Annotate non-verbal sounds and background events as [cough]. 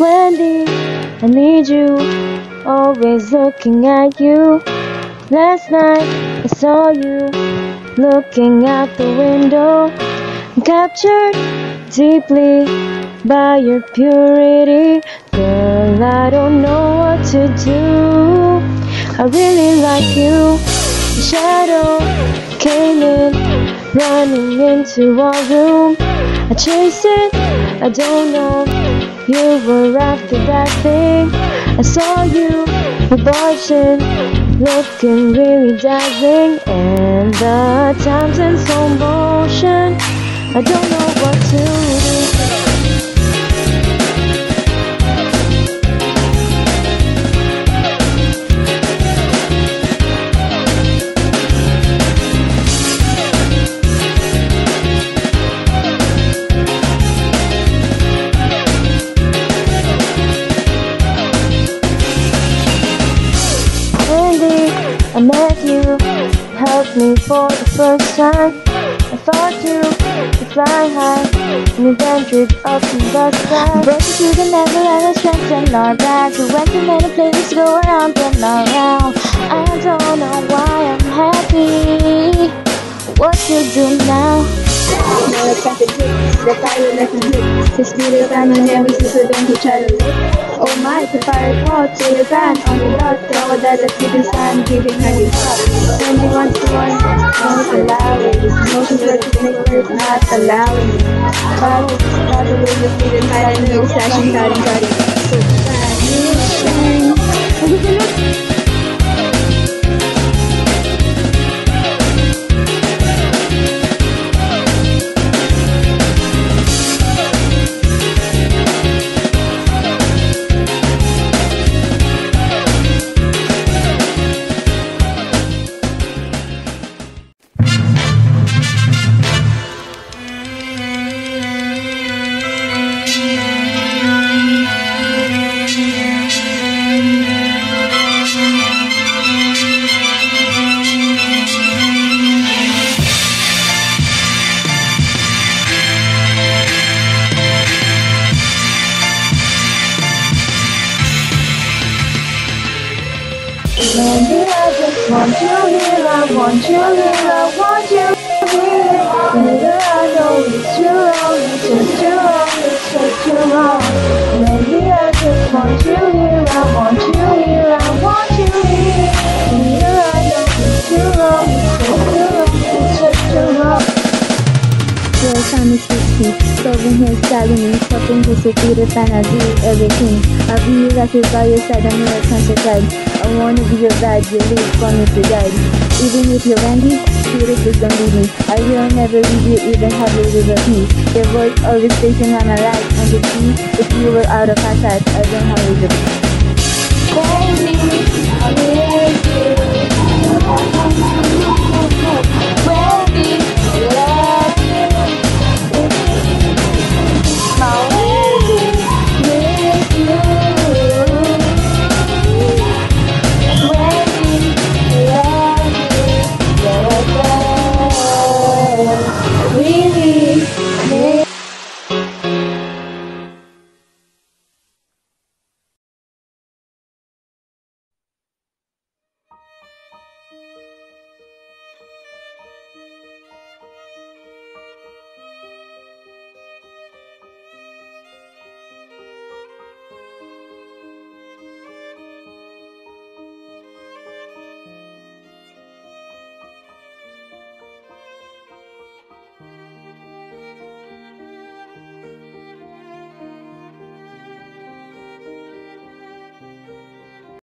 Wendy, I need you, always looking at you. Last night I saw you looking out the window, captured deeply by your purity. Girl, I don't know what to do. I really like you. The shadow came in, running into our room. I chased it, I don't know. You were after that thing. I saw you, you barging, looking really dazzling. And the time's in slow motion. I don't know helped me for the first time. I thought you could fly high, and you ventured up in the sky. You to the Neverland and strengthened our bags. We went to many places to go around and around. I don't know why I'm happy. What you do now? The the fire left a hit. The spirit never see so don't you try to live. Oh my, the fire caught, say your band on the dot. Throw it at the sleeping stand, giving her the. When you want to run, don't allow it. Motion work to make work, not allowing it. Bottle, bottle with the feet inside and no sashing, cutting, cutting. So bad, you [laughs] want you here, I want you here, I want serving his shopping his city, the fantasy, everything. I'll be right here by your side, I'm your conscious side. I wanna be your guide, your lead me to guide. Even if you're Randy, spirit is me. I will never leave you, even have you with me. Your voice always stating on my life, and the key, if you were out of my sight, I don't have you with me. Baby, I miss you.